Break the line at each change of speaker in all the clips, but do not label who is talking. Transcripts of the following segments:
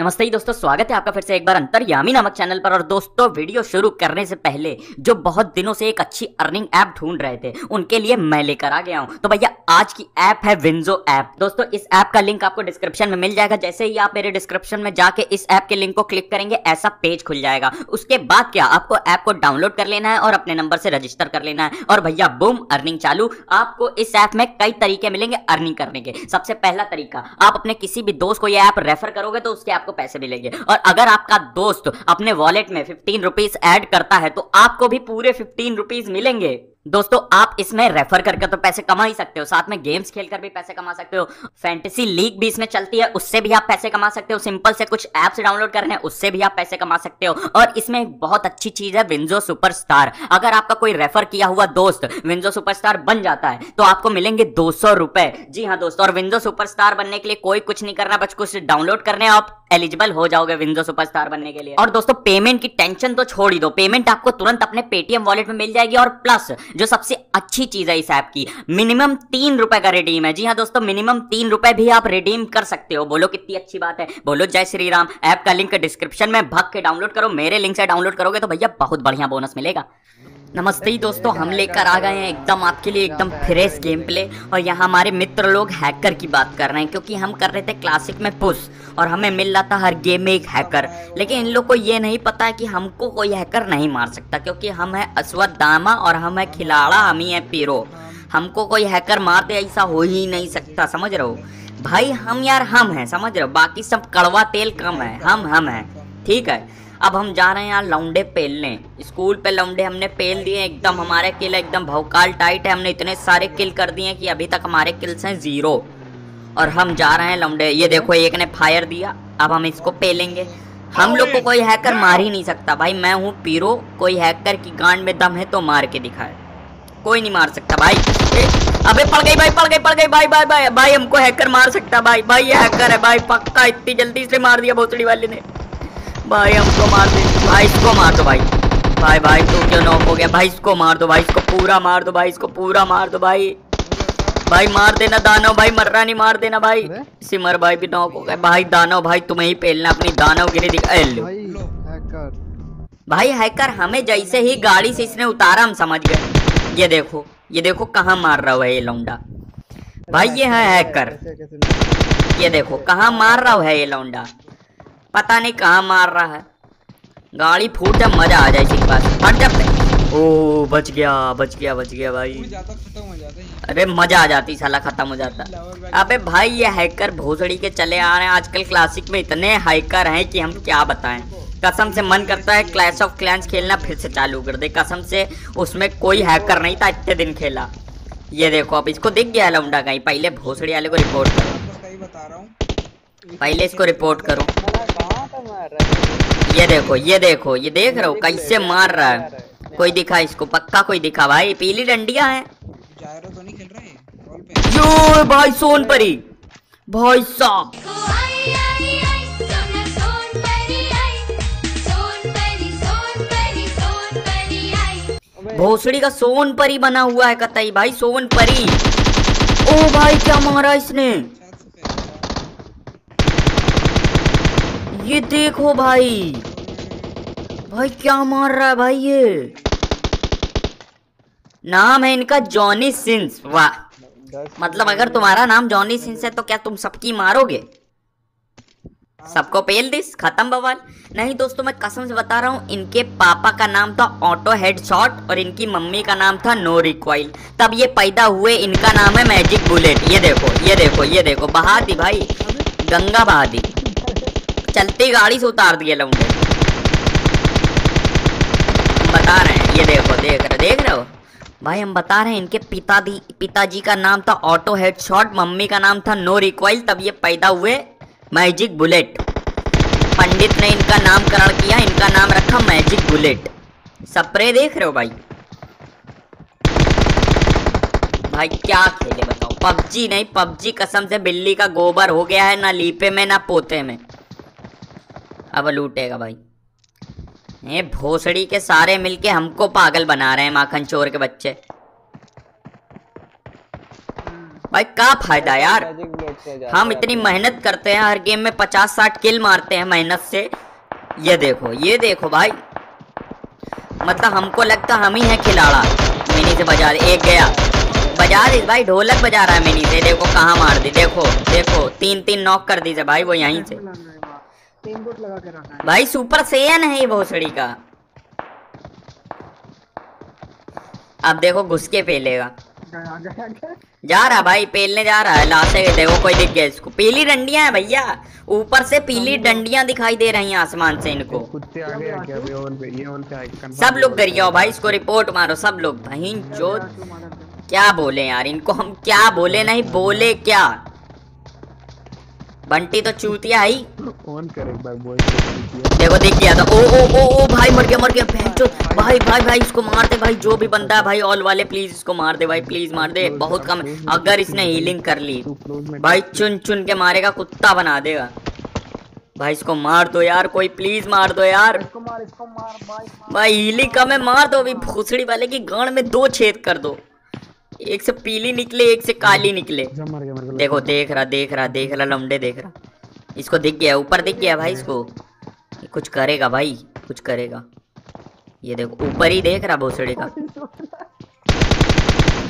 नमस्ते ही दोस्तों, स्वागत है आपका फिर से एक बार अंतरयामी नामक चैनल पर। और दोस्तों, वीडियो शुरू करने से पहले, जो बहुत दिनों से एक अच्छी अर्निंग ऐप ढूंढ रहे थे, उनके लिए मैं लेकर आ गया हूँ। तो भैया, आज की ऐप है विंजो ऐप दोस्तों, इस ऐप का लिंक आपको डिस्क्रिप्शन में मिल जाएगा। जैसे ही आप मेरे डिस्क्रिप्शन में जाके इस ऐप के लिंक को क्लिक करेंगे, ऐसा पेज खुल जाएगा। उसके बाद क्या, आपको ऐप को डाउनलोड कर लेना है और अपने नंबर से रजिस्टर कर लेना है। और भैया बूम अर्निंग चालू। आपको इस ऐप में कई तरीके मिलेंगे अर्निंग करने के। सबसे पहला तरीका, आप अपने किसी भी दोस्त को यह ऐप रेफर करोगे तो उसके आपको पैसे मिलेंगे। और अगर आपका दोस्त अपने वॉलेट में फिफ्टीन रुपीज़ एड करता है तो आपको भी पूरे फिफ्टीन रुपीज़ मिलेंगे। दोस्तों, आप इसमें रेफर करके तो पैसे कमा ही सकते हो। साथ में गेम्स खेलकर भी पैसे कमा सकते हो। फैंटेसी लीग भी इसमें चलती है, उससे भी आप पैसे कमा सकते हो। सिंपल से कुछ ऐप्स डाउनलोड करने हैं, उससे भी आप पैसे कमा सकते हो। और इसमें एक बहुत अच्छी चीज़ है विंजो सुपरस्टार अगर आपका कोई रेफर किया हुआ दोस्त विंजो सुपरस्टार बन जाता है तो आपको मिलेंगे दो जी हाँ दोस्तों, और विंजो सुपरस्टार बनने के लिए कोई कुछ नहीं करना, बस कुछ डाउनलोड करने आप एलिजिबल हो जाओगे विंडो सुपरस्टार बनने के लिए। और दोस्तों पेमेंट की टेंशन तो छोड़ ही दो। पेमेंट आपको तुरंत अपने पेटीएम वॉलेट में मिल जाएगी और प्लस जो सबसे अच्छी चीज़ है इस ऐप की। मिनिमम तीन रुपए का रिडीम है। जी हाँ दोस्तों, मिनिमम तीन रुपए भी आप रिडीम कर सकते हो। बोलो, कितनी अच्छी बात है। बोलो, जय श्री राम। ऐप का लिंक डिस्क्रिप्शन में भग के डाउनलोड करो। मेरे लिंक से डाउनलोड करोगे तो भैया बहुत बढ़िया बोनस मिलेगा। नमस्ते ही दोस्तों, हम लेकर आ गए हैं एकदम आपके लिए एकदम फ्रेश गेम प्ले और यहाँ हमारे मित्र लोग हैकर की बात कर रहे हैं, क्योंकि हम कर रहे थे क्लासिक में पुश और हमें मिल रहा था हर गेम में एक हैकर लेकिन इन लोग को ये नहीं पता है कि हमको कोई हैकर नहीं मार सकता, क्योंकि हम है अश्वत दामा और हम है खिलाड़ा, हम ही है पीरो हमको कोई हैकर मार दे, ऐसा हो ही नहीं सकता, समझ रहे हो? भाई, हम यार हम हैं, समझ रहे हो? बाकी सब कड़वा तेल कम है, हम हम हैं, ठीक है? अब हम जा रहे हैं यहाँ लौंडे पेलने। स्कूल पे लौंडे हमने पेल दिए एकदम हमारे किल एकदम भौकाल टाइट है हमने इतने सारे किल कर दिए कि अभी तक हमारे किल्स हैं ज़ीरो। और हम जा रहे हैं लौंडे। ये देखो एक ने फायर दिया अब हम इसको पेलेंगे। हम लोग को कोई हैकर मार ही नहीं सकता। भाई मैं हूँ पीरो कोई हैकर की गांड में दम है तो मार के दिखाए। कोई नहीं मार सकता भाई। अबे पड़ गई भाई पड़ गई पड़ गई भाई भाई भाई भाई हमको हैकर मार सकता भाई भाई ये हैकर है भाई पक्का इतनी जल्दी से मार दिया भोसड़ी वाले ने। भाई हमको मार दे। भाई इसको मार दो भाई। भाई भाई तू क्यों नॉक हो गया? भाई इसको मार दो भाई इसको पूरा मार दो भाई इसको पूरा मार दो भाई। भाई मार देना दानव भाई मर्रा नहीं मार देना भाई। सिमर भाई भी नॉक हो गए। भाई दानव भाई तुम्हें ही पेलना अपनी दानव गिरी दिखा। लो। भाई हैकर। हमें जैसे ही गाड़ी से इसने उतारा हम समझ गए। ये देखो ये देखो कहाँ मार रहा है ये लौंडा। भाई ये है हैकर। ये देखो कहाँ मार रहा है ये लौंडा। पता नहीं कहाँ मार रहा है। गाड़ी फूट जब मज़ा आ जाए इसी पास। फट जब ओ बच गया बच गया बच गया भाई। अरे मज़ा आ जाती साला खत्म हो जाता। अबे भाई ये हैकर भोसड़ी के चले आ रहे हैं। आजकल क्लासिक में इतने हैकर हैं कि हम क्या बताएँ। कसम से मन करता है क्लैश ऑफ़ क्लैंस खेलना फिर से चालू कर दे। कसम से उसमें कोई हैकर नहीं था इतने दिन खेला। ये देखो अब इसको दिख गया लौंडा कहीं। पहले भोसड़ी वाले को रिपोर्ट करो। पहले इसको रिपोर्ट करो। ये देखो ये देखो ये देख रहे हो कैसे मार रहा है। कोई दिखा इसको पक्का कोई दिखा भाई पीली डंडिया है। यो भाई सोन परी। भाई साहब। भोसड़ी का सोन परी बना हुआ है कतई भाई सोन परी। ओ भाई क्या मारा इसने? ये देखो भाई। भाई, क्या मार रहा है भाई ये? नाम है इनका जॉनी सिंस। वाह। मतलब अगर तुम्हारा नाम जॉनी सिंस है तो क्या तुम सबकी मारोगे? सबको पेल दिस, खत्म बवाल। नहीं दोस्तों, मैं कसम से बता रहा हूँ, इनके पापा का नाम था ऑटो हेड शॉट और इनकी मम्मी का नाम था नो रिक्वाइल तब ये पैदा हुए, इनका नाम है मैजिक बुलेट। ये देखो ये देखो ये देखो बहा दी भाई। गंगा बहा दी चलती गाड़ी से उतार दिए लौंडे बता रहे हैं, ये देखो, देख रहे देख रहे हो? भाई, हम बता रहे हैं, इनके पिताजी पिताजी का नाम था ऑटो हेड शॉट मम्मी का नाम था नो रिक्वाइल तब ये पैदा हुए मैजिक बुलेट पंडित ने इनका नामकरण किया, इनका नाम रखा मैजिक बुलेट स्प्रे देख रहे हो भाई? भाई, क्या खेले बताओ? पबजी नहीं, पबजी कसम से बिल्ली का गोबर हो गया है, ना लीपे में, ना पोते में। अब लूटेगा भाई। ये भोसड़ी के सारे मिलके हमको पागल बना रहे हैं माखन चोर के बच्चे। भाई, क्या फ़ायदा यार? हम इतनी मेहनत करते हैं, हर गेम में पचास साठ किल मारते हैं मेहनत से। ये देखो ये देखो भाई। मतलब हमको लगता हम ही है खिलाड़ा। मिनी से बजा एक गया। बजा दे भाई ढोलक बजा रहा है मिनी से। देखो कहाँ मार दी। देखो देखो तीन तीन नॉक कर दी भाई वो यहीं से।
तीन बुट लगा के रखा है।
भाई सुपर सेयन है ये भोसड़ी का। अब देखो घुस के पेलेगा।
गया गया गया।
जा रहा भाई पेलने जा रहा है। लाशे देखो कोई दिख गया इसको। पीली डंडियाँ हैं भैया। ऊपर से पीली डंडियाँ दिखाई दे रही हैं आसमान से इनको।
कुत्ते आ गया क्या? अभी ऑन पे ये ऑन पे
सब लोग गरिया हो भाई इसको रिपोर्ट मारो सब लोग। भाई जो। क्या बोले यार इनको हम क्या बोले? नहीं बोले क्या? बंटी तो चूतिया ही
गया। ऑन कर एक बार बॉयज़
देखो देख गया था। ओ ओ ओ ओ भाई मर गया मर गया। भैंचो भाई भाई भाई इसको मार दे भाई जो भी बंदा है भाई ऑल वाले प्लीज़ इसको मार दे भाई प्लीज़ मार दे। बहुत कम अगर इसने हीलिंग कर ली भाई चुन चुन के मारेगा कुत्ता बना देगा। भाई इसको मार दो यार कोई प्लीज़ मार दो यार।
इसको मार इसको मार भाई मार।
भाई हीलिंग कम है मार दो अभी भूसड़ी वाले की गांड में दो छेद कर दो। एक से पीली निकले एक से काली निकले।
मर गया मेरे को
देखो देख रहा देख रहा देख रहा लमडे देख रहा। इसको दिख गया ऊपर दिख गया भाई इसको। कुछ करेगा भाई कुछ करेगा। ये देखो ऊपर ही देख रहा भोसड़े का।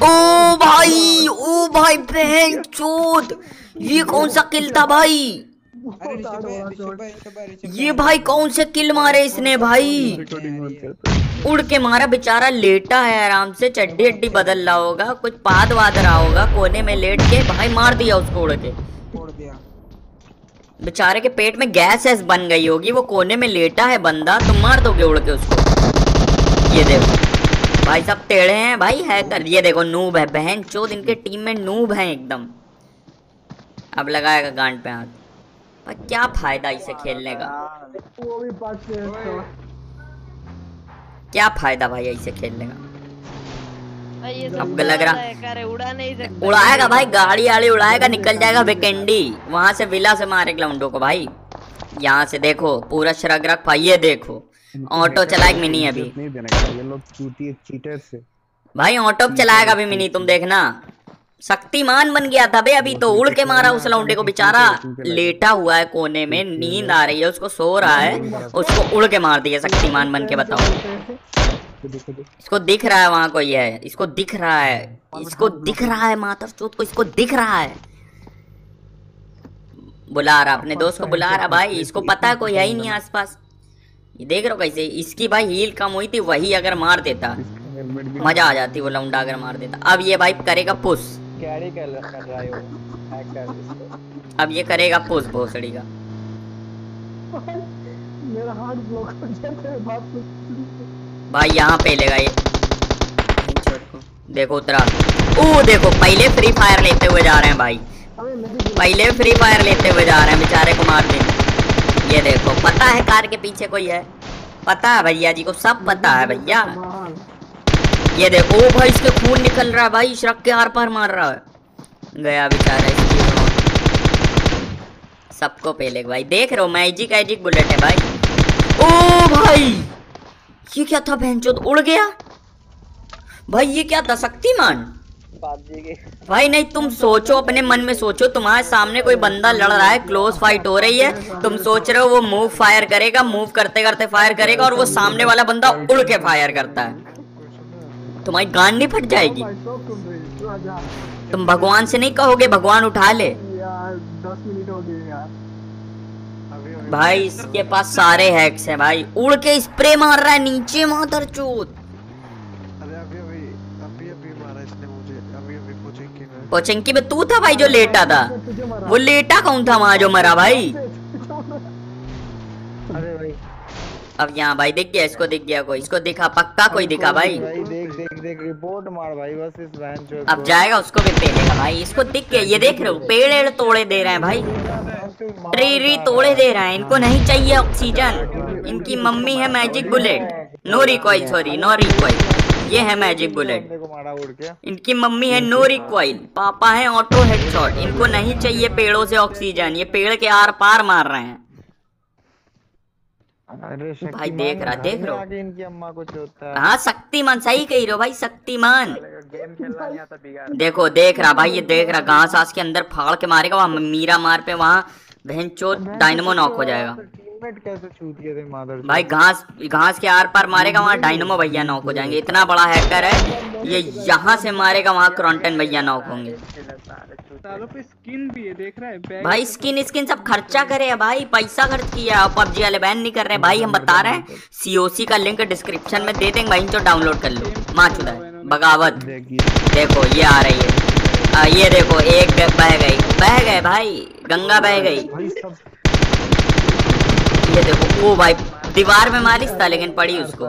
ओ भाई ओ भाई बहन चोद ये कौन सा किल था भाई?
भाई ऋषभ
ये भाई कौन से किल मारे इसने भाई? उड़ के मारा बेचारा लेटा है आराम से। चड्डी अड्डी बदल रहा होगा कुछ पाद वाद रहा होगा कोने में लेट के भाई मार दिया उसको उड़ के। बेचारे के पेट में गैस ऐस बन गई होगी वो कोने में लेटा है बंदा तुम मार दोगे उड़ के उसको। ये देखो भाई सब टेढ़े हैं भाई है कर। ये देखो नूब है बहन चोद इनके टीम में नूब है एकदम। अब लगाएगा गांड पे हाथ। पर क्या फ़ायदा इसे खेलने का?
वो भी तो
क्या फ़ायदा भाई ऐसे खेलने का? अब लग रहा-
उड़ा नहीं सकता।
उड़ाएगा भाई गाड़ी आड़ी उड़ाएगा निकल जाएगा वेकेंडी वहाँ से विला से मारे ग्लाउंडो को भाई। यहाँ से देखो पूरा शरग रख भाई ये देखो। ऑटो चलाएगा मिनी अभी।
ये लोग चीटर से।
भाई ऑटो चलाएगा अभी मिनी तुम देखना। शक्तिमान बन गया था बे अभी तो उड़ के मारा उस लौंडे को बेचारा। लेटा हुआ है कोने में नींद आ रही है उसको सो रहा है उसको उड़ के मार दिया शक्तिमान बन के बताओ। इसको दिख रहा है वहाँ कोई है इसको दिख रहा है इसको दिख रहा है मातर चोत को इसको दिख रहा है। बुला रहा अपने दोस्त को बुला रहा भाई इसको पता है कोई है ही नहीं आसपास। ये देख रहे हो कैसे इसकी भाई हील कम हुई थी वही अगर मार देता। मज़ा आ जाती वो लौंडा अगर मार देता। अब ये भाई करेगा पुश।
कैरी कर कर रहा है वो हैक कर इसको।
अब ये करेगा पुश भोसड़ी का
मेरा हाथ ब्लॉक हो जाता है बाप।
भाई यहाँ पे लेगा ये देखो उतरा। ओ देखो पहले फ्री फायर लेते हुए जा रहे हैं भाई। पहले फ्री फायर लेते हुए जा रहे हैं बेचारे को मार देंगे। ये देखो पता है कार के पीछे कोई है? पता है भैया जी को सब पता है भैया। ये देखो ओ भाई इसके खून निकल रहा है भाई, शरक के आर पार मार रहा है। गया बेचारा सबको पहले भाई, देख रहे हो मैजिक एजिक बुलेट है भाई। ओ भाई, ये क्या था भैंचोद उड़ गया? भाई, ये क्या था, शक्तिमान? भाई, नहीं, तुम सोचो, अपने मन में सोचो, तुम्हारे सामने कोई बंदा लड़ रहा है क्लोज फाइट हो रही है, तुम सोच रहे हो वो मूव फायर करेगा मूव करते करते फायर करेगा, और वो सामने वाला बंदा उड़ के फायर करता है। तुम्हारी गांड नहीं फट जाएगी।
तुम
भगवान से नहीं कहोगे भगवान उठा ले। भाई इसके पास सारे हैक्स हैं भाई। उड़ के स्प्रे मार रहा है नीचे मादर चोत पोचंकी में तू था भाई जो लेटा था। वो लेटा कौन था वहाँ जो मरा भाई?
अरे भाई।
अब यहाँ भाई दिख गया इसको दिख गया कोई। इसको दिखा पक्का कोई दिखा भाई।
भाई देख रिपोर्ट मार भाई बस इस चो
अब जाएगा उसको भी पेलेगा भाई। इसको दिख गया ये देख रहे हो पेड़ एड़ तोड़े दे रहे हैं भाई। ट्री री तोड़े दे रहे हैं इनको नहीं चाहिए ऑक्सीजन इनकी मम्मी है magic bullet no recoil sorry no recoil ये है मैजिक बुलेट
को के।
इनकी मम्मी है नो रिकॉइल पापा है ऑटो हेडशॉट इनको नहीं चाहिए पेड़ों से ऑक्सीजन ये पेड़ के आर पार मार रहे हैं।
अरे
भाई देख रहा देख रहा
आगे इनकी अम्मा कुछ होता है।
हाँ शक्तिमान सही कही रहे हो भाई शक्तिमान।
गेम खेलना नहीं आता बिगाड़।
देखो देख रहा भाई ये देख रहा घास आस के अंदर फाड़ के मारेगा वहाँ मीरा मार पे वहाँ बहन चोर डायनमो नॉक हो जाएगा।
टीममेट कैसे छूट गए थे मादर
भाई घास घास के आर पार मारेगा वहाँ डायनमो भैया नॉक हो जाएँगे। इतना बड़ा हैकर है ये यहाँ से मारेगा वहाँ क्रॉन्टन भैया नॉक होंगे।
सालों पे स्किन भी है देख रहा है
भाई स्किन स्किन सब खर्चा करे है भाई पैसा खर्च किया है पबजी वाले बैन नहीं कर रहे हैं। भाई हम बता रहे हैं सीओसी का लिंक डिस्क्रिप्शन में दे देंगे भाई जो डाउनलोड कर लो। माँ चुदा है बगावत। देखो ये आ रही है। आ, ये देखो एक बह गई बह गए भाई गंगा बह गई।
भाई सब
ये देखो ओ भाई, दीवार में मारिस था, लेकिन पड़ी उसको।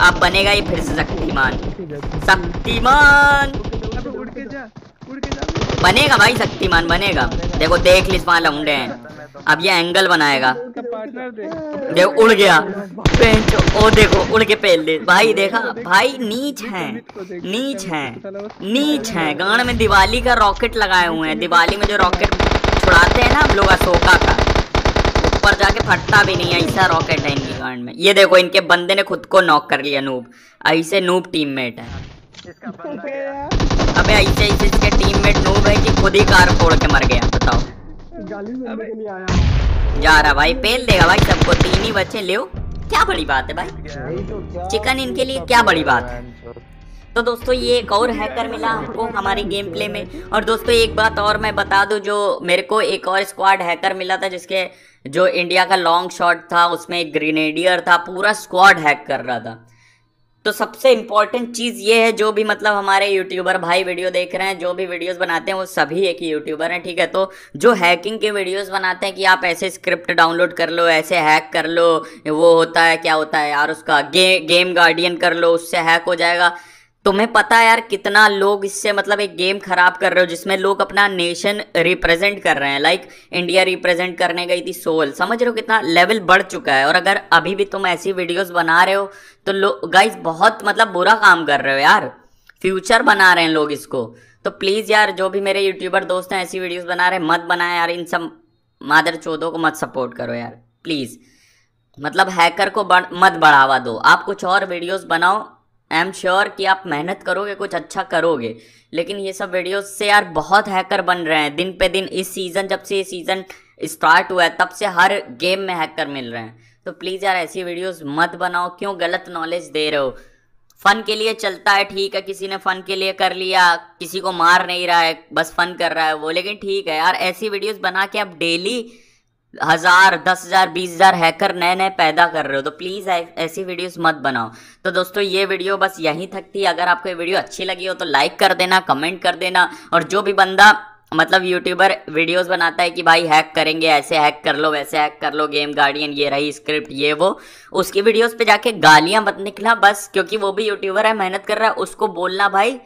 अब बनेगा ये फिर से शक्तिमान। शक्तिमान! बनेगा भाई, शक्तिमान बनेगा। देखो, देख ली वहाँ लौंडे हैं। अब ये एंगल बनाएगा। देखो, उड़ गया। पेंच ओ देखो, उड़ के पेल दे। भाई, देखा? भाई, नीच है। नीच है। नीच है। गान में दिवाली का रॉकेट लगाए हुए हैं। दिवाली में जो रॉकेट छुड़ाते हैं ना हम लोग अशोका का ऊपर जाके फटता भी नहीं ऐसा रॉकेट है इनकी गांड में। ये देखो इनके बंदे ने खुद को नॉक कर लिया नूब ऐसे नूब टीममेट है। अबे ऐसे ऐसे इसके टीममेट नूब है कि खुद ही कार फोड़ के मर गया बताओ।
गाली देने के लिए आया।
जा रहा भाई पेल देगा भाई सबको तीन ही बच्चे ले क्या बड़ी बात है भाई। चिकन इनके लिए क्या बड़ी बात है। तो दोस्तों ये एक और हैकर मिला हमको हमारी गेम प्ले में। और दोस्तों एक बात और मैं बता दूँ जो मेरे को एक और स्क्वाड हैकर मिला था जिसके जो इंडिया का लॉन्ग शॉट था उसमें एक ग्रेनेडियर था पूरा स्क्वाड हैक कर रहा था। तो सबसे इम्पोर्टेंट चीज़ ये है जो भी मतलब हमारे यूट्यूबर भाई वीडियो देख रहे हैं जो भी वीडियोस बनाते हैं वो सभी एक ही यूट्यूबर हैं ठीक है? तो जो हैकिंग के वीडियोस बनाते हैं कि आप ऐसे स्क्रिप्ट डाउनलोड कर लो ऐसे हैक कर लो वो होता है क्या होता है यार उसका? गे, गेम गार्डियन कर लो उससे हैक हो जाएगा। तुम्हें पता है यार कितना लोग इससे मतलब एक गेम खराब कर रहे हो जिसमें लोग अपना नेशन रिप्रेजेंट कर रहे हैं। लाइक इंडिया रिप्रेजेंट करने गई थी सोल समझ रहे हो कितना लेवल बढ़ चुका है। और अगर अभी भी तुम ऐसी वीडियोस बना रहे हो तो लोग गाइज़ बहुत मतलब बुरा काम कर रहे हो यार। फ्यूचर बना रहे हैं लोग इसको। तो प्लीज़ यार जो भी मेरे यूट्यूबर दोस्त हैं ऐसी वीडियोज़ बना रहे हैं मत बनाए यार। इन सब मादर चौधों को मत सपोर्ट करो यार। प्लीज़ मतलब हैकर को बढ़, मत बढ़ावा दो। आप कुछ और वीडियोस बनाओ आई एम श्योर कि आप मेहनत करोगे, कुछ अच्छा करोगे। लेकिन ये सब वीडियोस से यार बहुत हैकर बन रहे हैं। दिन पे दिन इस सीज़न जब से ये सीज़न स्टार्ट हुआ है, तब से हर गेम में हैकर मिल रहे हैं। तो प्लीज़ यार, ऐसी वीडियोस मत बनाओ। क्यों गलत नॉलेज दे रहे हो? फन के लिए चलता है, ठीक है। किसी ने फन के लिए कर लिया, किसी को मार नहीं रहा है, बस फन कर रहा है वो। लेकिन ठीक है यार, ऐसी वीडियोस बना के आप डेली हज़ार, दस हज़ार, बीस हज़ार हैकर नए नए पैदा कर रहे हो तो प्लीज़ ऐसी वीडियोस मत बनाओ। तो दोस्तों, ये वीडियो बस यहीं तक थी। अगर आपको ये वीडियो अच्छी लगी हो तो लाइक कर देना कमेंट कर देना, और जो भी बंदा मतलब यूट्यूबर वीडियोस बनाता है कि भाई हैक करेंगे, ऐसे हैक कर लो, वैसे हैक कर लो गेम गार्डियन ये रही स्क्रिप्ट ये वो, उसकी वीडियोस पे जाके गालियाँ मत निकला बस, क्योंकि वो भी यूट्यूबर है, मेहनत कर रहा है, उसको बोलना भाई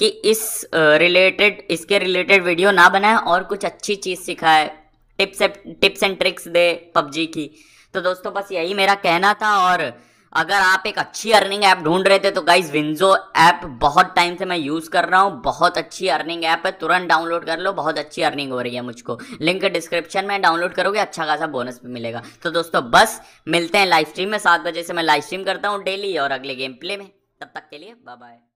कि इस रिलेटेड इसके रिलेटेड वीडियो ना बनाए और कुछ अच्छी चीज़ सिखाए। टिप्स टिप्स एंड ट्रिक्स दे पबजी की। तो दोस्तों, बस यही मेरा कहना था और अगर आप एक अच्छी अर्निंग ऐप ढूंढ रहे थे तो गाइज़ विंजो ऐप बहुत टाइम से मैं यूज़ कर रहा हूँ। बहुत अच्छी अर्निंग ऐप है। तुरंत डाउनलोड कर लो। बहुत अच्छी अर्निंग हो रही है मुझको। लिंक डिस्क्रिप्शन में डाउनलोड करोगे अच्छा खासा बोनस भी मिलेगा। तो दोस्तों, बस मिलते हैं लाइव स्ट्रीम में। सात बजे से मैं लाइव स्ट्रीम करता हूँ डेली और अगले गेम प्ले में। तब तक के लिए बाय बाय